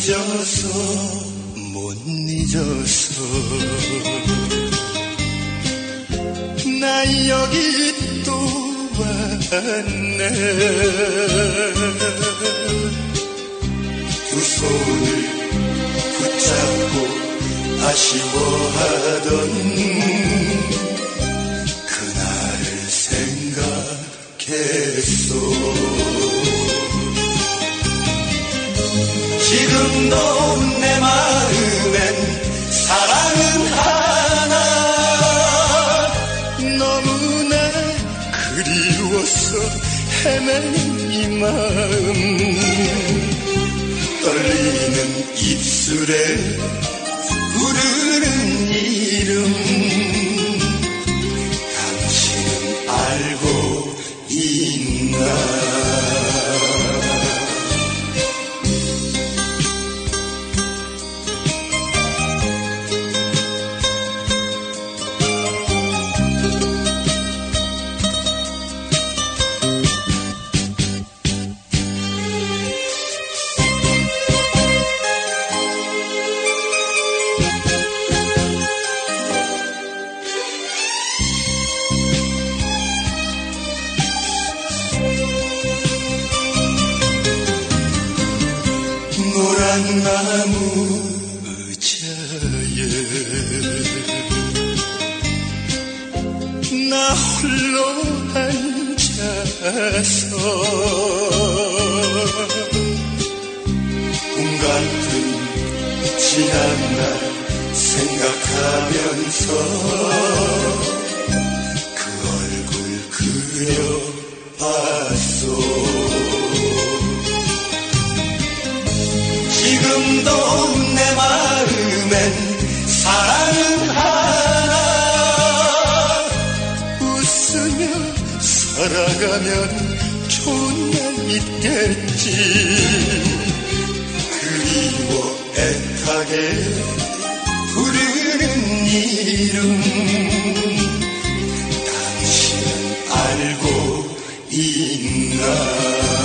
잊어서 못 잊어서 나 여기 또 왔네. 두 손을 붙잡고 아쉬워하던 그날을 생각했어 지금도 내 마음엔 사랑은 하나. 너무나 그리워서 헤매는 이 마음. 떨리는 입술에 부르는 이름 노란 나무 의자에 나 홀로 앉아서 꿈 같은 지난 날 생각하면서 지금도 내 마음엔 사랑은 하나 웃으며 살아가면 좋은 날 있겠지. 그리워 애타게 부르는 이름. 당신은 알고 있나?